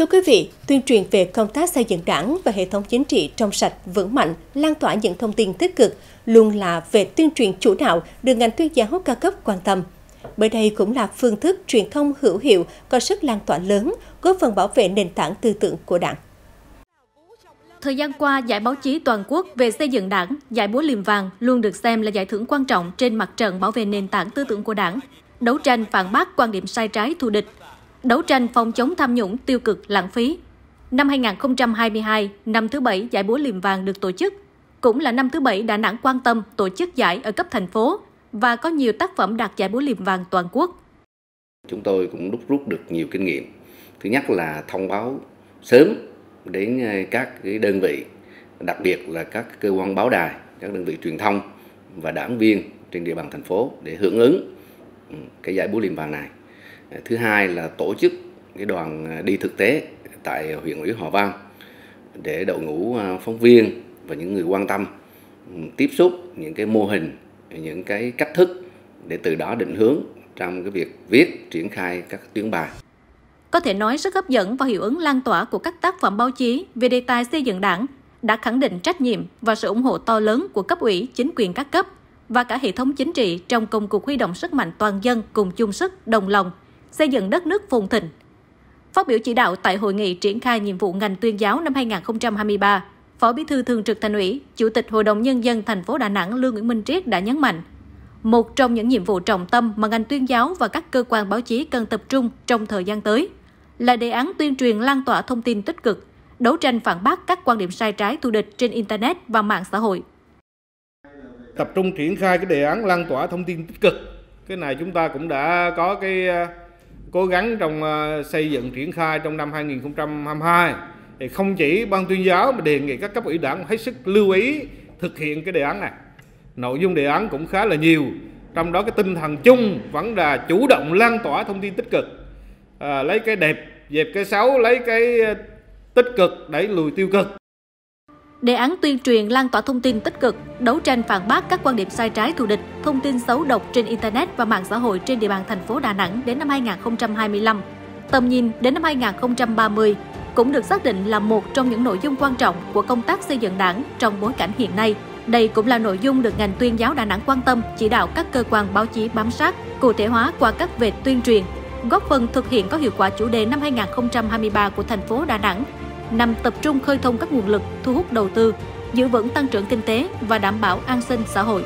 Thưa quý vị, tuyên truyền về công tác xây dựng đảng và hệ thống chính trị trong sạch, vững mạnh, lan tỏa những thông tin tích cực, luôn là về tuyên truyền chủ đạo được ngành tuyên giáo cao cấp quan tâm. Bởi đây cũng là phương thức truyền thông hữu hiệu, có sức lan tỏa lớn, góp phần bảo vệ nền tảng tư tưởng của đảng. Thời gian qua, giải báo chí toàn quốc về xây dựng đảng, giải búa liềm vàng luôn được xem là giải thưởng quan trọng trên mặt trận bảo vệ nền tảng tư tưởng của đảng, đấu tranh phản bác quan điểm sai trái thù địch, đấu tranh phòng chống tham nhũng tiêu cực lãng phí. Năm 2022, năm thứ bảy giải búa liềm vàng được tổ chức, cũng là năm thứ bảy Đà Nẵng quan tâm tổ chức giải ở cấp thành phố và có nhiều tác phẩm đạt giải búa liềm vàng toàn quốc. Chúng tôi cũng đúc rút được nhiều kinh nghiệm. Thứ nhất là thông báo sớm đến ờ, các cái đơn vị, đặc biệt là các cơ quan báo đài, các đơn vị truyền thông và đảng viên trên địa bàn thành phố để hưởng ứng ừ, cái giải búa liềm vàng này. Thứ hai là tổ chức cái đoàn à, đi thực tế tại huyện ủy Hòa Vang để đội ngũ à, phóng viên và những người quan tâm ừ, tiếp xúc những cái mô hình, những cái cách thức để từ đó định hướng trong cái việc viết triển khai các tuyến bài. Có thể nói sức hấp dẫn và hiệu ứng lan tỏa của các tác phẩm báo chí về đề tài xây dựng đảng đã khẳng định trách nhiệm và sự ủng hộ to lớn của cấp ủy, chính quyền các cấp và cả hệ thống chính trị trong công cuộc huy động sức mạnh toàn dân cùng chung sức, đồng lòng, xây dựng đất nước phồn thịnh. Phát biểu chỉ đạo tại hội nghị triển khai nhiệm vụ ngành tuyên giáo năm 2023, Phó Bí thư Thường trực Thành ủy, Chủ tịch Hội đồng Nhân dân thành phố Đà Nẵng Lương Nguyễn Minh Triết đã nhấn mạnh, một trong những nhiệm vụ trọng tâm mà ngành tuyên giáo và các cơ quan báo chí cần tập trung trong thời gian tới là đề án tuyên truyền lan tỏa thông tin tích cực, đấu tranh phản bác các quan điểm sai trái thù địch trên Internet và mạng xã hội. Tập trung triển khai cái đề án lan tỏa thông tin tích cực. Cái này chúng ta cũng đã có cái cố gắng trong ờ, xây dựng triển khai trong năm 2022 thì không chỉ ban tuyên giáo mà đề nghị các cấp ủy đảng hết sức lưu ý thực hiện cái đề án này. Nội dung đề án cũng khá là nhiều trong đó cái tinh thần chung vẫn là chủ động lan tỏa thông tin tích cực. À, lấy cái đẹp dẹp cái xấu lấy cái ờ, tích cực đẩy lùi tiêu cực. Đề án tuyên truyền lan tỏa thông tin tích cực, đấu tranh phản bác các quan điểm sai trái thù địch, thông tin xấu độc trên Internet và mạng xã hội trên địa bàn thành phố Đà Nẵng đến năm 2025. Tầm nhìn đến năm 2030 cũng được xác định là một trong những nội dung quan trọng của công tác xây dựng đảng trong bối cảnh hiện nay. Đây cũng là nội dung được ngành tuyên giáo Đà Nẵng quan tâm, chỉ đạo các cơ quan báo chí bám sát, cụ thể hóa qua các vệt tuyên truyền, góp phần thực hiện có hiệu quả chủ đề năm 2023 của thành phố Đà Nẵng, nằm tập trung khơi thông các nguồn lực, thu hút đầu tư, giữ vững tăng trưởng kinh tế và đảm bảo an sinh xã hội.